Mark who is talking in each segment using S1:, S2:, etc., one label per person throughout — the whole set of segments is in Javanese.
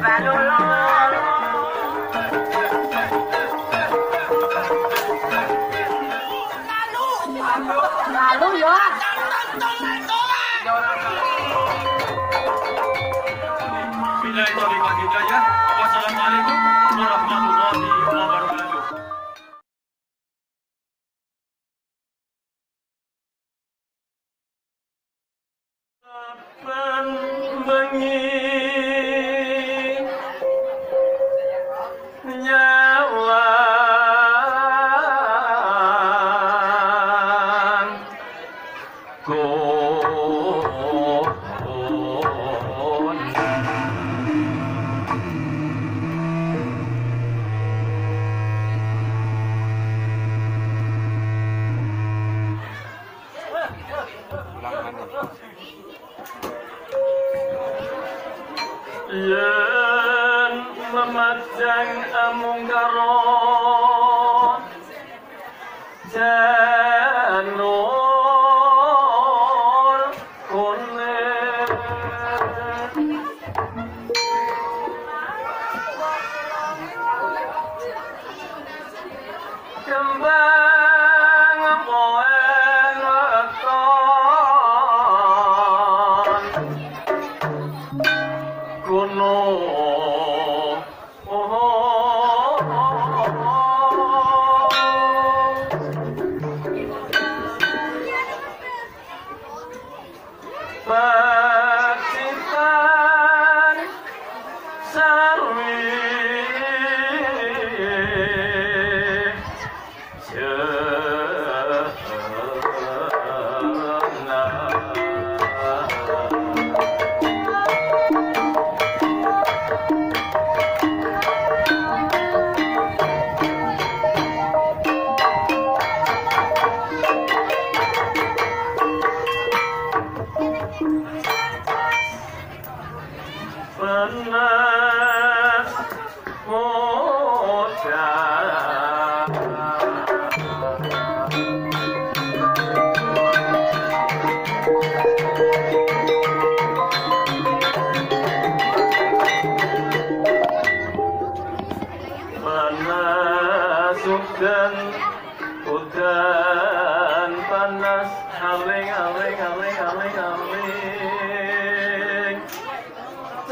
S1: battle on. Oh no.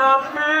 S1: Tapi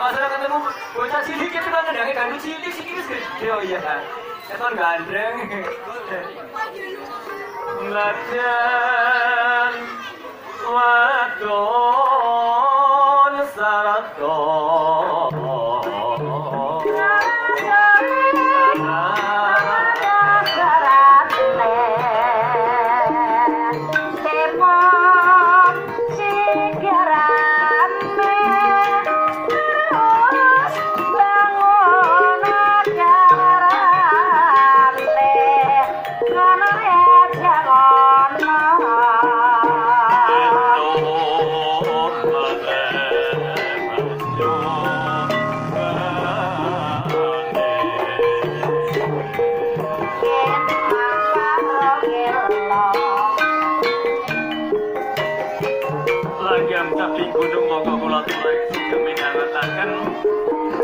S1: masalah ketemu bocah cilik itu kan ada gandung cilik sih wis gede oh iya kan. Keton gandreng. Latihan wadon
S2: Jangan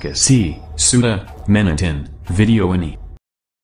S3: Taramaka C. Suda, Menatin, Video ini.